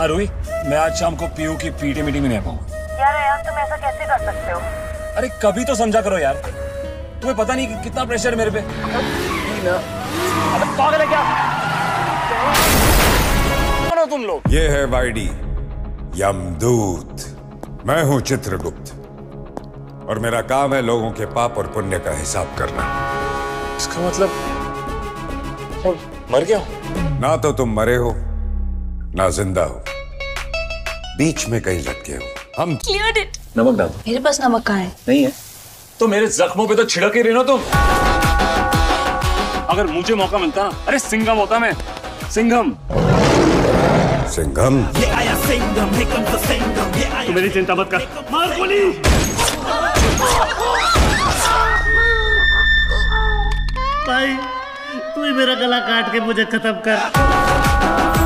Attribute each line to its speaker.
Speaker 1: हाँ रूही मैं आज शाम को पीयू की पीटी मीटिंग में नहीं आ पाऊँगा।
Speaker 2: यार अयान तुम ऐसा कैसे कर सकते हो?
Speaker 1: अरे कभी तो समझा करो यार। तुम्हें पता नहीं कि कितना प्रेशर है मेरे पे। अबे पागल है क्या? हो तुम लोग?
Speaker 3: ये है वाईडी यमदूत। मैं हूँ चित्रगुप्त। और मेरा काम है लोगों के पाप और पुण्य का हिसाब करना।
Speaker 1: इसका मतलब मर गया
Speaker 3: ना तो तुम मरे हो ना ज़िंदा हो। बीच में कहीं लटके हो। हम
Speaker 4: क्लियर्ड इट
Speaker 1: नमक डाल।
Speaker 4: मेरे पास नमक कहाँ है?
Speaker 1: नहीं है। तो मेरे जख्मों पे तो छिड़क ही रही ना तुम। अगर मुझे मौका मिलता ना अरे सिंघम होता मैं। सिंघम।
Speaker 3: सिंघम।
Speaker 1: तू मेरी चिंता मत कर। मार गोली।
Speaker 5: भाई तू ही मेरा गला काट के मुझे खत्म कर।